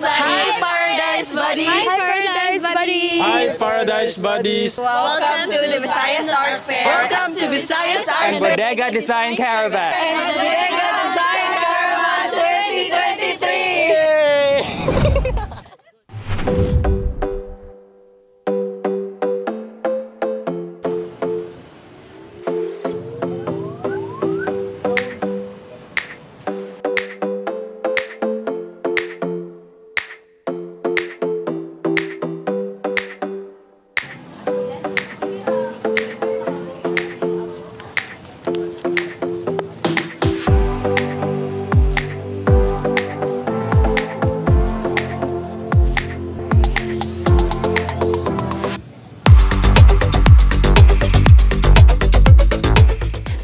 Paradise Buddies! Hi, Paradise Buddies! Hi, Paradise Buddies! Hi, Paradise Buddies! Welcome to the Visayas Art Fair! Welcome to Visayas Art Fair! and Bodega Design Caravan.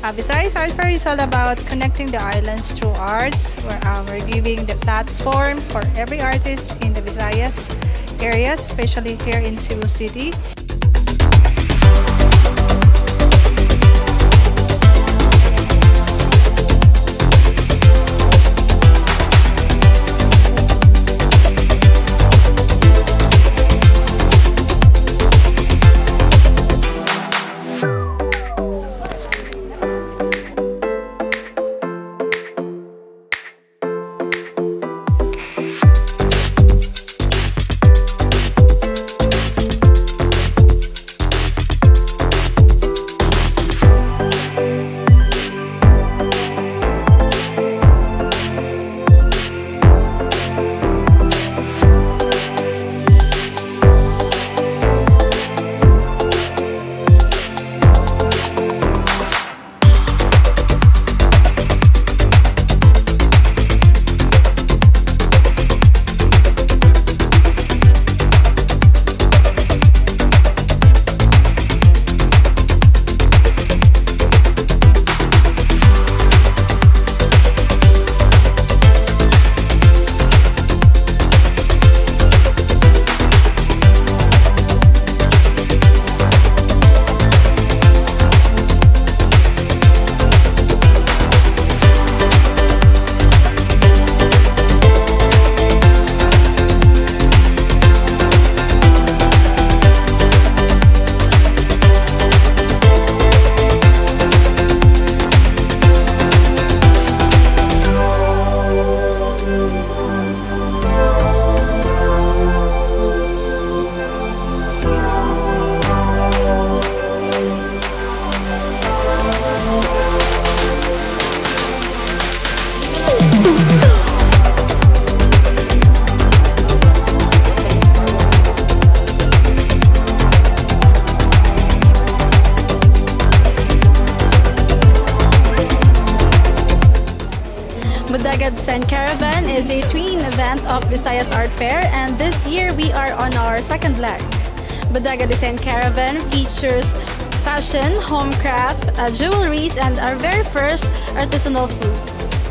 Uh, Visayas Art Fair is all about connecting the islands through arts. Uh, we're giving the platform for every artist in the Visayas area, especially here in Cebu City. Bodega Design Caravan is a twin event of Visayas Art Fair and this year we are on our second leg. Bodega Design Caravan features fashion, home craft, uh, jewelries, and our very first artisanal foods.